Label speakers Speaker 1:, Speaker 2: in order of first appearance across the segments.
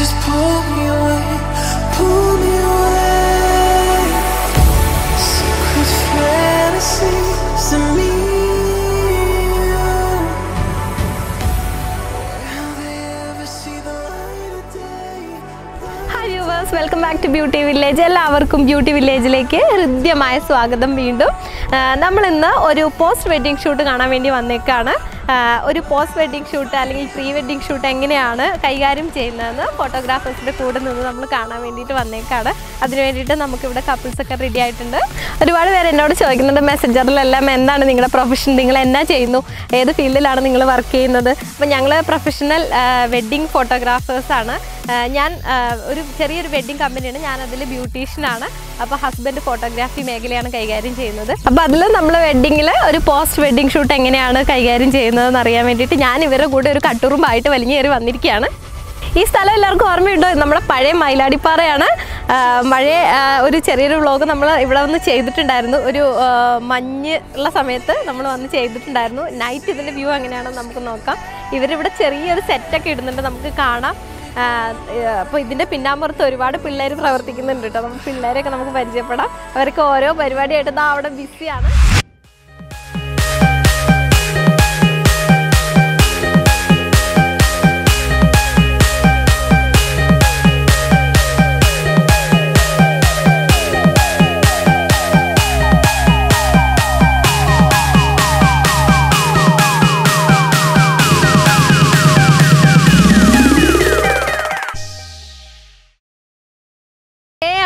Speaker 1: just pull
Speaker 2: viewers welcome back to beauty village എല്ലാവർക്കും beauty വില്ലേജിലേക്ക് ഹൃദ്യമായ സ്വാഗതം വീണ്ടും. നമ്മളിന്ന് ഒരു പോസ്റ്റ് വെഡ്ഡിംഗ് ഷൂട്ട് കാണാൻ വേണ്ടി വന്നേക്കാണ്. ഒരു പോസ്റ്റ് വെഡ്ഡിംഗ് ഷൂട്ട് അല്ലെങ്കിൽ പ്രീ വെഡ്ഡിംഗ് ഷൂട്ട് എങ്ങനെയാണ് കൈകാര്യം ചെയ്യുന്നതെന്ന് ഫോട്ടോഗ്രാഫേഴ്സിന്റെ കൂടെ നിന്ന് നമ്മൾ കാണാൻ വേണ്ടിയിട്ട് വന്നേക്കാണ്. അതിന് വേണ്ടിയിട്ട് നമുക്കിവിടെ കപ്പിൾസൊക്കെ റെഡി ആയിട്ടുണ്ട്. ഒരുപാട് പേര് എന്നോട് ചോദിക്കുന്നുണ്ട് മെസ്സഞ്ചറിലെല്ലാം എന്താണ് നിങ്ങളുടെ പ്രൊഫഷൻ നിങ്ങൾ എന്നാ ചെയ്യുന്നു? ഏത് ഫീൽഡിലാണ് നിങ്ങൾ വർക്ക് ചെയ്യുന്നത്? അപ്പോൾ ഞങ്ങൾ പ്രൊഫഷണൽ വെഡ്ഡിംഗ് ഫോട്ടോഗ്രാഫേഴ്സാണ് ഞാൻ ഒരു ചെറിയൊരു വെഡ്ഡിംഗ് കമ്പനിയാണ് ഞാനതിൽ ബ്യൂട്ടീഷ്യനാണ് അപ്പോൾ ഹസ്ബൻഡ് ഫോട്ടോഗ്രാഫി മേഖലയാണ് കൈകാര്യം ചെയ്യുന്നത്. അപ്പോൾ അതിൽ നമ്മൾ വെഡ്ഡിങ്ങിൽ ഒരു പോസ്റ്റ് വെഡ്ഡിംഗ് ഷൂട്ട് എങ്ങനെയാണ് കൈകാര്യം ചെയ്യുന്നതെന്ന് അറിയാൻ വേണ്ടിയിട്ട് ഞാൻ ഇവരുടെ കൂടെ ഒരു കട്ടുറുമ്പായിട്ട് കയറി വന്നിരിക്കുകയാണ്. ഈ സ്ഥലം എല്ലാവർക്കും ഓർമ്മയുണ്ടോ? നമ്മുടെ പഴയ മയിലാടിപ്പാറയാണ്. മഴയെ മഴ ഒരു ചെറിയൊരു വ്ളോഗ് നമ്മൾ ഇവിടെ വന്ന് ചെയ്തിട്ടുണ്ടായിരുന്നു. ഒരു മഞ്ഞ് ഉള്ള സമയത്ത് നമ്മൾ വന്ന് ചെയ്തിട്ടുണ്ടായിരുന്നു. നൈറ്റ് ഇതിന്റെ വ്യൂ എങ്ങനെയാണെന്ന് നമുക്ക് നോക്കാം. ഇവരിവിടെ ചെറിയൊരു സെറ്റൊക്കെ ഇടുന്നുണ്ട്. നമുക്ക് കാണാം. അപ്പോൾ ഇതിന്റെ പിന്നാമ്പുറത്ത് ഒരുപാട് പിള്ളേർ പ്രവർത്തിക്കുന്നുണ്ട് കേട്ടോ. നമുക്ക് പിള്ളേരെയൊക്കെ നമുക്ക് പരിചയപ്പെടാം. അവർക്ക് ഓരോ പരിപാടിയായിട്ട് ഇതാ അവിടെ ബിസിയാണ്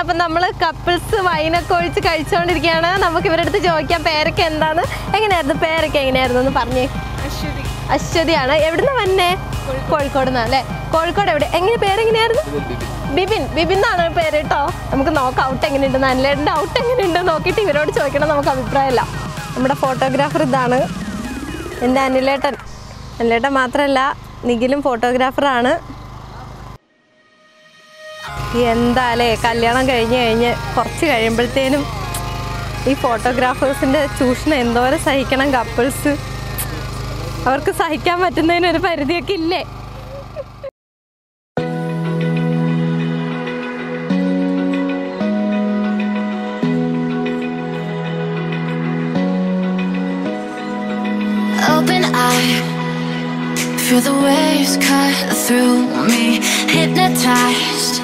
Speaker 2: അപ്പം നമ്മൾ കപ്പിൾസ് വൈനൊക്കെ ഒഴിച്ച് കഴിച്ചുകൊണ്ടിരിക്കുകയാണ് നമുക്ക് ഇവരുടെ അടുത്ത് ചോദിക്കാം പേരൊക്കെ എന്താണ് എങ്ങനെയായിരുന്നു? പേരൊക്കെ എങ്ങനെയായിരുന്നു എന്ന് പറഞ്ഞേ. അശ്വതിയാണ്. എവിടുന്ന് വന്നേ? കോഴിക്കോട്. നിന്നാണ് അല്ലേ? കോഴിക്കോട് എവിടെ? എങ്ങനെ പേരെങ്ങനെയായിരുന്നു? ബിബിൻ. ബിബിൻ എന്നാണ് പേര് കേട്ടോ നമുക്ക് നോക്കാം ഔട്ട് എങ്ങനെയുണ്ട്. നല്ലേട്ടന്റെ ഔട്ട് എങ്ങനെയുണ്ട് നോക്കിയിട്ട് ഇവരോട് ചോദിക്കണം നമുക്ക് അഭിപ്രായമല്ല. നമ്മുടെ ഫോട്ടോഗ്രാഫർ ഇതാണ്. എന്റെ അനിലേട്ടൻ. അനിലേട്ടൻ മാത്രമല്ല നിഖിലും ഫോട്ടോഗ്രാഫറാണ് എന്താലേ കല്യാണം കഴിഞ്ഞ് കഴിഞ്ഞ് കുറച്ച് കഴിയുമ്പോഴത്തേനും ഈ ഫോട്ടോഗ്രാഫേഴ്സിന്റെ ചൂഷണം എന്തോരം സഹിക്കണം കപ്പിൾസ്. അവർക്ക് സഹിക്കാൻ പറ്റുന്നതിനൊരു പരിധിയൊക്കെ ഇല്ലേ?
Speaker 3: Feel the waves cut through me. Hypnotized.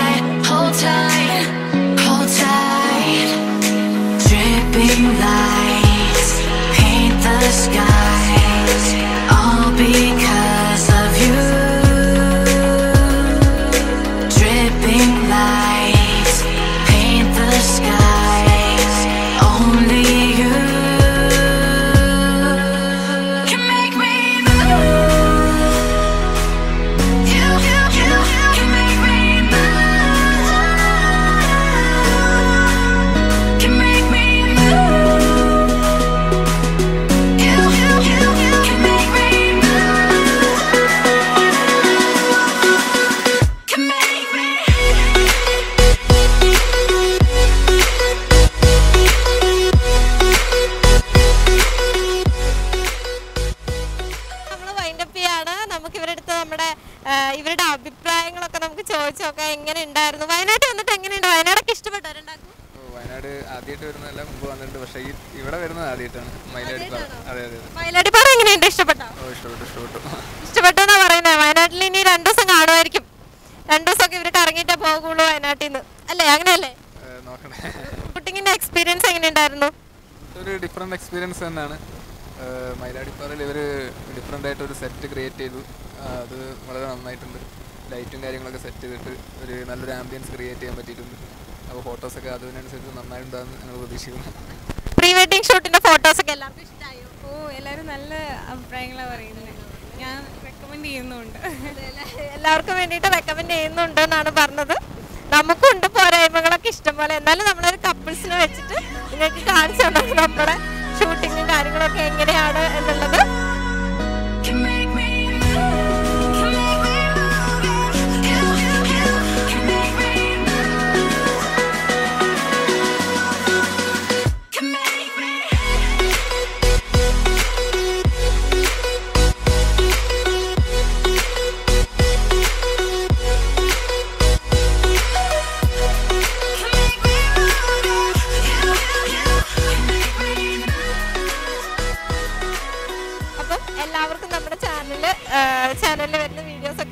Speaker 2: നമുക്ക് ഇവരുടെ അടുത്ത് നമ്മുടെ ഇവരുടെ അഭിപ്രായങ്ങളൊക്കെ നമുക്ക് ചോദിച്ചു നോക്കാം എങ്ങനെ ഉണ്ടായിരുന്നു വയനാട് വന്നിട്ട് എങ്ങനെയുണ്ട്? വയനാടൊക്കെ ഇഷ്ടപ്പെട്ടോ രണ്ടാക്കും
Speaker 4: വയനാട് ആദ്യമായിട്ട് വരുന്നതല്ല മുമ്പ് വന്നിട്ടുണ്ട്. പക്ഷേ ഈ ഇവിടെ വരുന്നത് ആദ്യമായിട്ടാണ് മയിലാടിപ്പാറ അതെ അതെ
Speaker 2: മയിലാടിപ്പാറ എങ്ങനെയുണ്ട്? ഇഷ്ടപ്പെട്ടോ?
Speaker 4: ഇഷ്ടപ്പെട്ടു ഇഷ്ടപ്പെട്ടു.
Speaker 2: ഇഷ്ടപ്പെട്ടു എന്നാ പറയുന്നത് വയനാട്ടിൽ ഇനി രണ്ടു ദിവസം കാണുമായിരിക്കും. രണ്ടു ദിവസമൊക്കെ ഇവരുടെ ഇറങ്ങിയിട്ടേ പോകുള്ളൂ വയനാട്ടിൽ നിന്ന് അല്ലേ? അങ്ങനെയല്ലേ?
Speaker 4: നോക്കണേ
Speaker 2: കുട്ടിങ്ങിന്റെ എക്സ്പീരിയൻസ് എങ്ങനെയുണ്ടായിരുന്നു?
Speaker 4: ഒരു ഡിഫറെന്റ് എക്സ്പീരിയൻസ് തന്നെയാണ്. മയിലാടിപ്പാറയിൽ ഇവർ ഡിഫറെന്റ് ആയിട്ട് ഒരു സെറ്റ് ക്രിയേറ്റ് ചെയ്തു. അത് വളരെ നന്നായിട്ടുണ്ട്. ലൈറ്റും കാര്യങ്ങളൊക്കെ സെറ്റ് ചെയ്തിട്ട് ഒരു നല്ലൊരു ആംബിയൻസ് ക്രിയേറ്റ് ചെയ്യാൻ പറ്റിയിട്ടുണ്ട്. അപ്പോൾ ഫോട്ടോസൊക്കെ അതിനനുസരിച്ച് നന്നായിട്ടുണ്ടാകുന്ന ഞങ്ങൾ പ്രതീക്ഷിക്കുന്നു.
Speaker 2: പ്രീ വെഡിങ് ഷൂട്ടിന്റെ ഫോട്ടോസൊക്കെ എല്ലാവർക്കും ഇഷ്ടമായോ
Speaker 5: ഓ എല്ലാവരും നല്ല അഭിപ്രായങ്ങളാണ് പറയുന്നത് ഞാൻ റെക്കമെൻഡ് ചെയ്യുന്നുണ്ട്.
Speaker 2: എല്ലാവർക്കും വേണ്ടിയിട്ട് റെക്കമെൻഡ് ചെയ്യുന്നുണ്ട് എന്നാണ് പറഞ്ഞത്. നമുക്കുണ്ട് പോരായ്മകളൊക്കെ ഇഷ്ടംപോലെ എന്നാലും നമ്മളൊരു കപ്പിൾസിനെ വെച്ചിട്ട് നിങ്ങൾക്ക് കാണിച്ചു തന്നത് നമ്മുടെ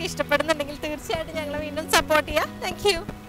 Speaker 3: ഇഷ്ടപ്പെടുന്നുണ്ടെങ്കിൽ
Speaker 2: തീർച്ചയായിട്ടും ഞങ്ങളെ വീണ്ടും സപ്പോർട്ട് ചെയ്യുക താങ്ക്